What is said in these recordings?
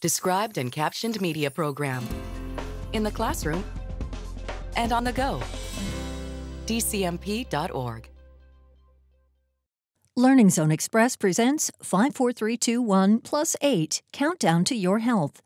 described and captioned media program. In the classroom and on the go. DCMP.org. Learning Zone Express presents 54321 plus 8 Countdown to Your Health.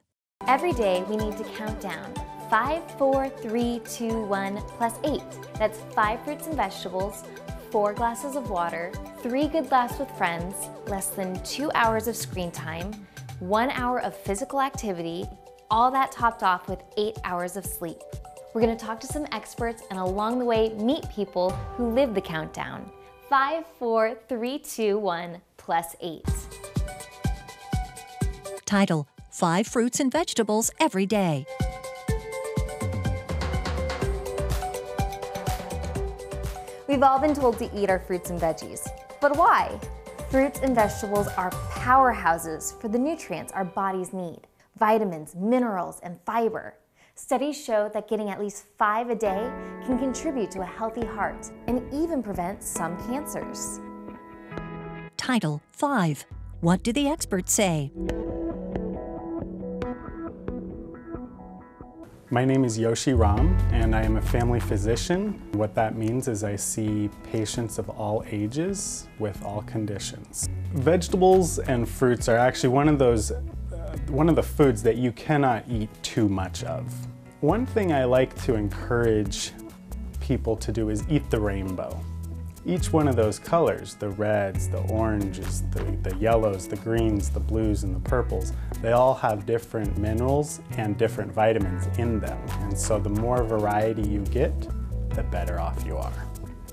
Every day we need to count down 5, 4, 3, 2, 1 plus 8. That's 5 fruits and vegetables, 4 glasses of water, 3 good laughs with friends, less than 2 hours of screen time, 1 hour of physical activity, all that topped off with 8 hours of sleep. We're going to talk to some experts and along the way meet people who live the countdown. 5, 4, 3, 2, 1 plus 8. Title 5 Fruits and Vegetables Every Day. We've all been told to eat our fruits and veggies. But why? Fruits and vegetables are powerhouses for the nutrients our bodies need vitamins, minerals, and fiber. Studies show that getting at least five a day can contribute to a healthy heart and even prevent some cancers. Title 5 What do the experts say? My name is Yoshi Ram, and I am a family physician. What that means is I see patients of all ages with all conditions. Vegetables and fruits are actually one of those, uh, one of the foods that you cannot eat too much of. One thing I like to encourage people to do is eat the rainbow each one of those colors, the reds, the oranges, the, the yellows, the greens, the blues, and the purples, they all have different minerals and different vitamins in them. And so the more variety you get, the better off you are.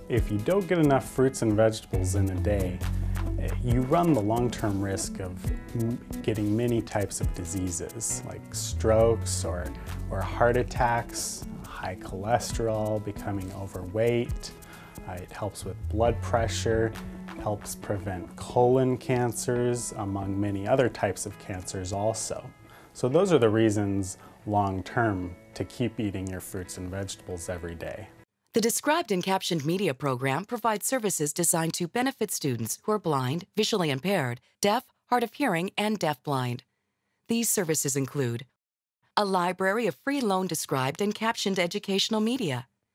If you don't get enough fruits and vegetables in a day, eh, you run the long-term risk of getting many types of diseases like strokes or, or heart attacks, high cholesterol, becoming overweight, it helps with blood pressure, helps prevent colon cancers, among many other types of cancers also. So those are the reasons long term to keep eating your fruits and vegetables every day. The described and captioned media program provides services designed to benefit students who are blind, visually impaired, deaf, hard of hearing, and deafblind. These services include a library of free loan described and captioned educational media,